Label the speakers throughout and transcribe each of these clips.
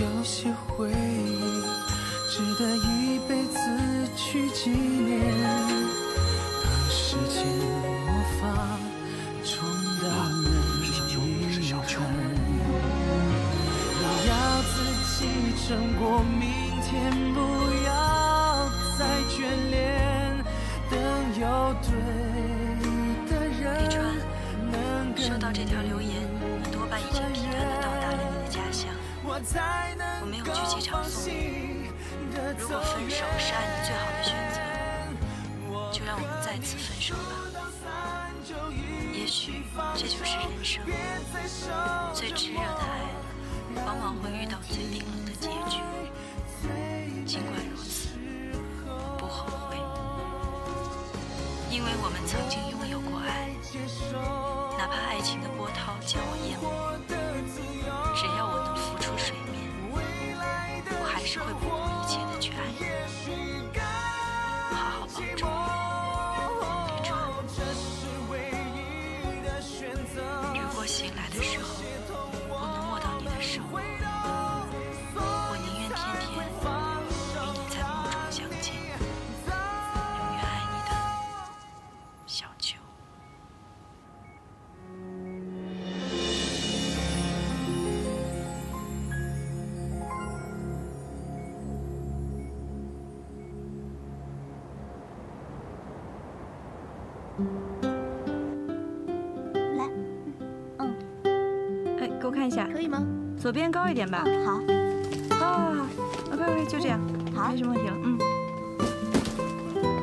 Speaker 1: 有些回忆值得一辈子去纪念。当时间魔法冲淡了遗憾，你要自己撑过明天，不要再眷恋。等有对的人，能跟
Speaker 2: 收到这条留言，你多半已经平安的到达了你的家乡。
Speaker 1: 我才能
Speaker 2: 我没有去机场送你。如果分手是爱你最好的选择，就让我们再次分手吧。也许这就是人生，最炙热的爱，往往会遇到最冰冷的结局。是会不来，
Speaker 3: 嗯，
Speaker 4: 哎，给我看一下，
Speaker 3: 可以吗？
Speaker 4: 左边高一点吧。
Speaker 3: 嗯，好，
Speaker 4: 好，好，好，OK OK，就这样，
Speaker 3: 好
Speaker 4: 没什么问题了。嗯，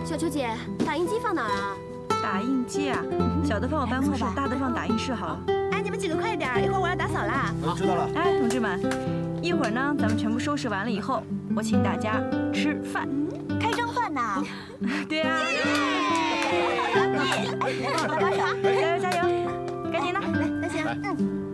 Speaker 3: 小秋姐，打印机放哪儿啊？
Speaker 4: 打印机啊，小的放我办公室
Speaker 3: 吧
Speaker 4: 大的放打印室好了。
Speaker 3: 哎，你们几个快点，一会儿我要打扫啦。
Speaker 5: 好知道了。
Speaker 4: 哎，同志们，一会儿呢，咱们全部收拾完了以后，我请大家吃饭。
Speaker 3: 开张饭呢！
Speaker 4: 对啊，加油加油，赶紧的。
Speaker 3: 来，那行，
Speaker 5: 来
Speaker 3: 嗯。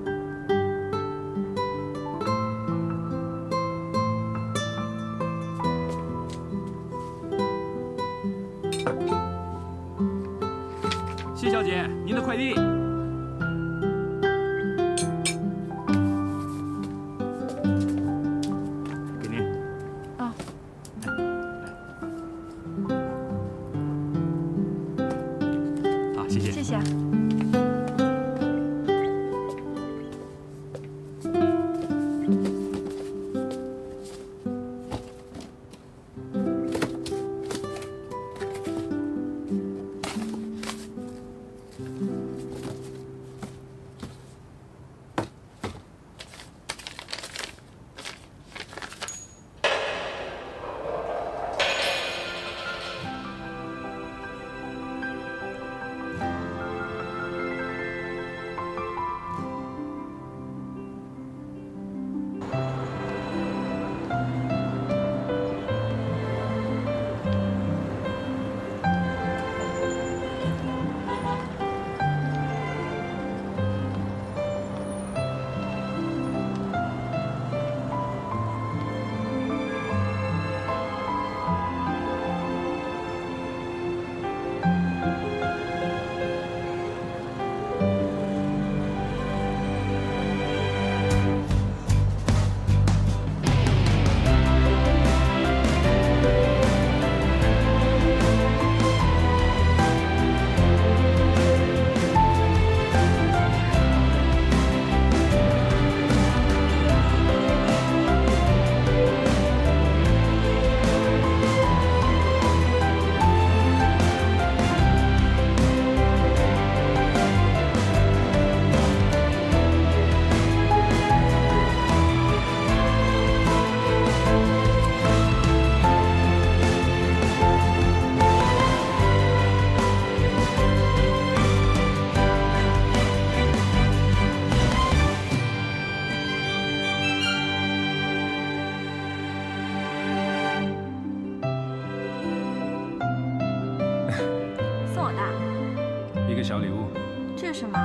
Speaker 6: 小礼物
Speaker 4: 这是什么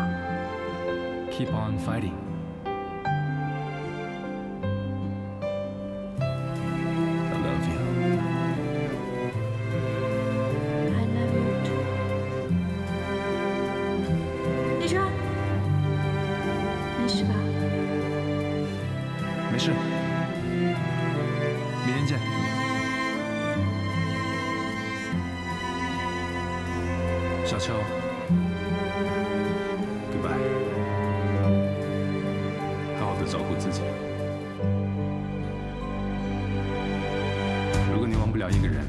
Speaker 6: ？，Keep on fighting。I love you。
Speaker 4: I love you too。李川，没事吧？
Speaker 6: 没事，你忘不了一个人，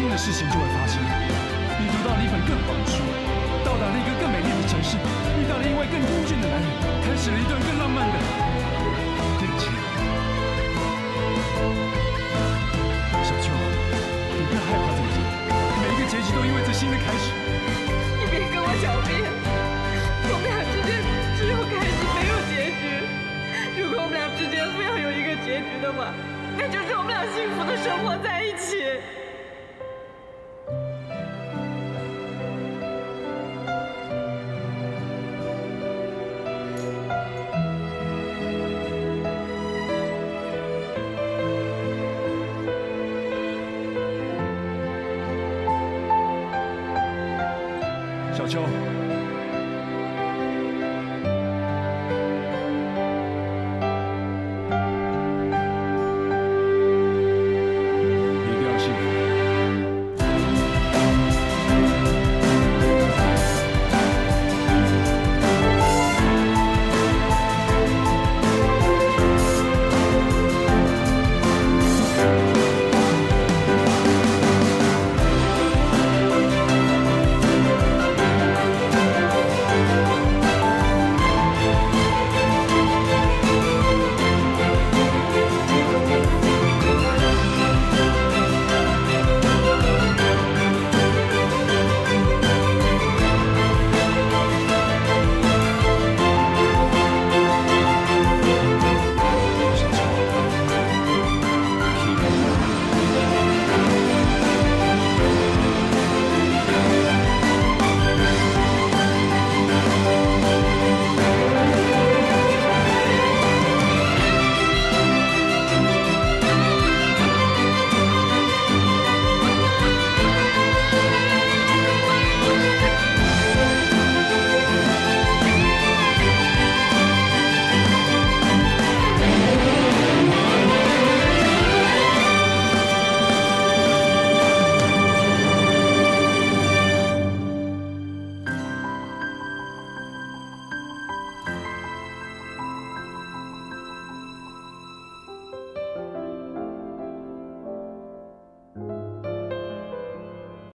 Speaker 6: 新的事情就会发生。你读到了一本更好的书，到达了一个更美丽的城市，遇到了一位更英俊的男人，开始了一段更浪漫的恋情。小秋，你不要害怕这个结局，每一个结局都意味着新的开始。
Speaker 4: 你别跟我狡辩，我们俩之间只有开始没有结局。如果我们俩之间非要有一个结局的话，那就是我们俩幸福的生活在一起。
Speaker 6: 小秋。